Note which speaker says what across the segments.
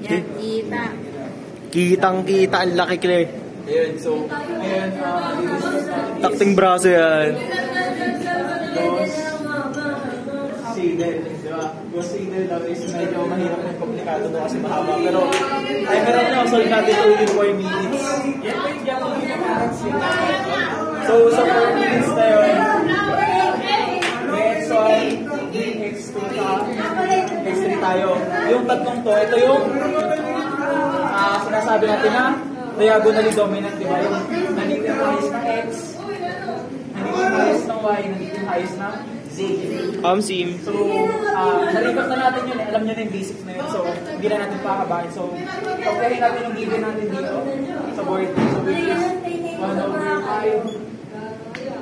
Speaker 1: Yan, kita.
Speaker 2: Kitang-kita ang laki, Claire.
Speaker 3: Ayun, so, ah, natin is
Speaker 2: Takting braso yan.
Speaker 3: Ghost Seeded, di ba? Ghost Seeded daw is medyo mahirap ng komplikado daw kasi mahaba. Pero, ay meron na, solve natin ito within 4 minutes. So, sa 4 minutes na yun, may X1, may X2, saka X3 tayo. Yung tatlong to, ito yung ah sinasabi natin na diagonally dominant, di ba? Yung nandito yung highest na X, nandito yung highest ng Y, nandito yung highest na Z.
Speaker 2: Um, sim.
Speaker 3: So, ah nalipat na natin yun, alam nyo na yung basics na yun. So, hindi na natin pakabahin. So, pagkahin natin yung given natin dito sa board. So, which is 1 over 5,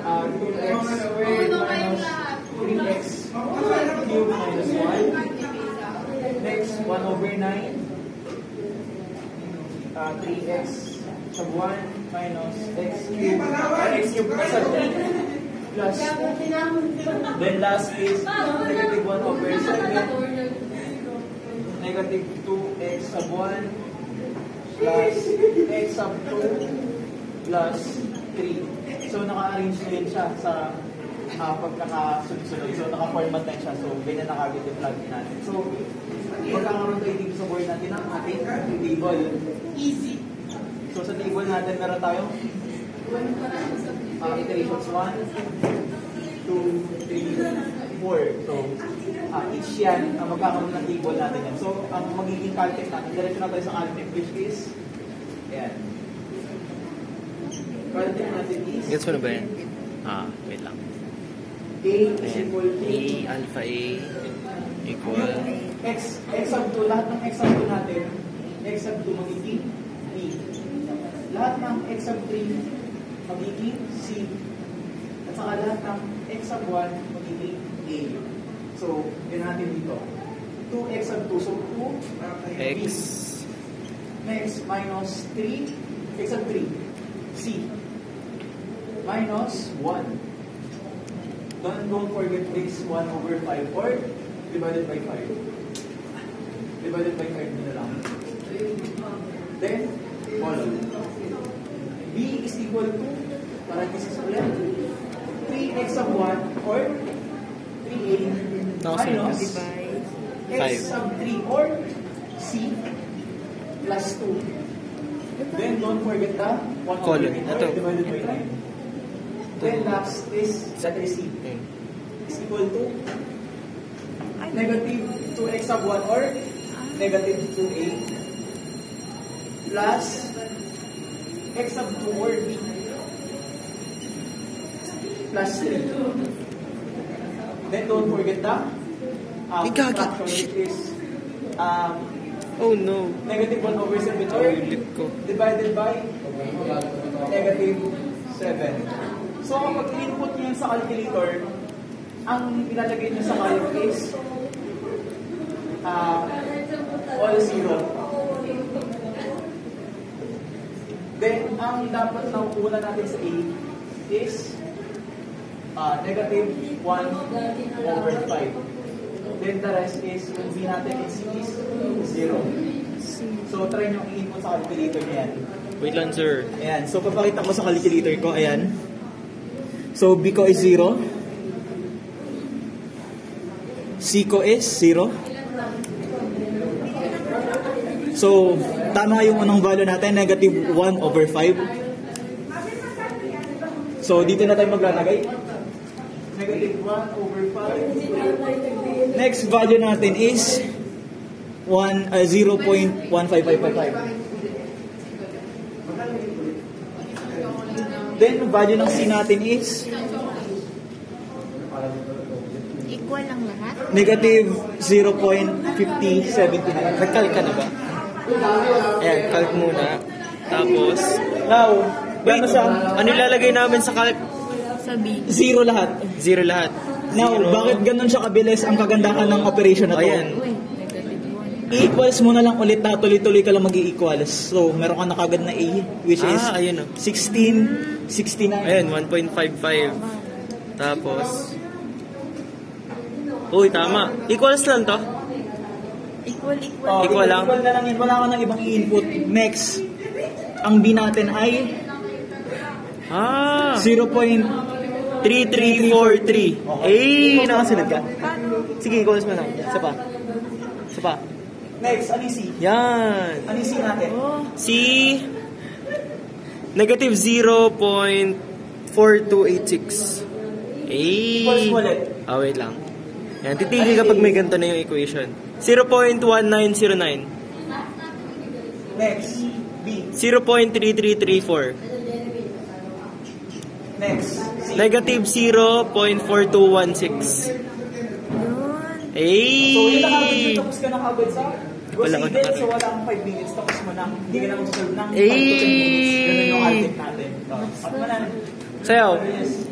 Speaker 3: uh, 2x squared minus 3x cubed minus 1. Next, 1 over 9, uh, 3x sub 1 minus x cubed, uh, x cubed sub 3 plus. Then last is negative 1 over 7, negative 2x sub 1, plus x sub 2, plus 3. So naka-arrange na yun siya sa uh, pagkakasunod-sunod. So naka-format na siya. So ganyan na kagad yung plug natin. So magkakaroon tayo dito sa board natin ng ating table. Easy. So sa table natin meron tayong uh, iterations 1, 2, 3, 4. So, uh, each yan, uh, magkakaroon ng table natin yan. So, ang magiging calculus natin, diretso na tayo sa calculus, which is, yan. Calculus natin is,
Speaker 2: Gets mo na ba? Ah, wait lang.
Speaker 3: A is
Speaker 2: Ayan.
Speaker 3: equal to,
Speaker 2: A, alpha A, equal.
Speaker 3: X, X sub 2, lahat ng X sub 2 natin, X sub 2 magiging B. Lahat ng X sub 3 magiging C. At saka lahat ng X sub 1 magiging A. So, yun natin dito. 2X sub 2, so 2
Speaker 2: X.
Speaker 3: Next, minus 3, X sub 3, C. Minus 1. Don't, don't forget this 1 over 5 or divided by 5. Divided by 5 na lang. Then, column. B is equal to, parenthesis ulit, 3x sub 1 or 3a
Speaker 2: Nakasunod.
Speaker 3: minus
Speaker 1: Divide.
Speaker 3: x
Speaker 2: Five.
Speaker 3: sub 3 or c plus 2. Then don't forget the 1
Speaker 2: Column. Ito.
Speaker 3: divided by 9. Then last is
Speaker 2: Okay.
Speaker 3: is equal to negative 2x sub 1 or negative 2a plus x sub 2 or plus 3. Then don't forget the um, fraction which is um,
Speaker 2: Oh no.
Speaker 3: negative 1 over 7 or divided by negative 7. So kapag input yan sa calculator, ang ilalagay niyo sa column is uh, all zero. Then, ang dapat na una natin sa A is uh, negative 1 over 5. Then the rest is, yung B natin is, is 0. So, try nyo i-input sa calculator niya yan.
Speaker 2: Wait lang, sir.
Speaker 3: Ayan. So, papakita ko sa calculator ko. Ayan. So, B ko is 0. C ko is 0. So, tama yung unang value natin, negative 1 over 5. So, dito na tayo maglalagay. Negative 1 over 5. Next value natin is 1, uh, 0.15555. Then, value ng C natin is
Speaker 1: Equal lang lahat.
Speaker 3: negative 0.5079. Nagkalk ka na ba?
Speaker 2: Ayan, calc muna. Tapos,
Speaker 3: Now, gano siya?
Speaker 2: ano ilalagay namin sa calc?
Speaker 1: Sabi.
Speaker 3: Zero lahat.
Speaker 2: Zero lahat.
Speaker 3: Now,
Speaker 2: Zero.
Speaker 3: bakit ganun siya kabilis ang kagandahan ng operation na to?
Speaker 2: Ayan.
Speaker 1: Uy, negative 1.
Speaker 3: I-equals mo na lang ulit na tuloy-tuloy ka lang mag-i-equals. So, meron ka na kagad na A, which is
Speaker 2: Ah, ayun o.
Speaker 3: 16, 69.
Speaker 2: Ayan, 1.55. Tapos, Uy, tama. Equals lang to.
Speaker 1: Equal, equal.
Speaker 3: Oh,
Speaker 2: Equal lang.
Speaker 3: Equal na lang yun. Wala ka nang ibang i-input. Next. Ang B natin ay
Speaker 2: Ah.
Speaker 3: 0.3343.
Speaker 2: 3343.
Speaker 3: Okay.
Speaker 2: Eh, nakasunod ka. Sige, equals mo lang. Isa pa. Isa pa.
Speaker 3: Next, ano yung C?
Speaker 2: Yan.
Speaker 3: Ano yung C natin?
Speaker 1: Oh,
Speaker 2: C, negative 0.4286. Eh.
Speaker 3: Equals ulit.
Speaker 2: Ah, wait lang. Yan, titigil kapag may ganito na yung equation. 0.1909.
Speaker 3: Next. B.
Speaker 2: 0.3334.
Speaker 3: Next. C.
Speaker 2: Negative 0.4216.
Speaker 1: yun.
Speaker 3: So, yun nakagod yun. Tapos ka sa
Speaker 2: Wala
Speaker 3: Wala
Speaker 2: ko
Speaker 3: so wala kang 5 minutes. Tapos mo na. Hindi ka na mag-solve ng 5
Speaker 2: Eh.
Speaker 3: to 10 minutes. Ganun yung algebra natin. So, at na.
Speaker 2: Sayaw.
Speaker 3: Yes.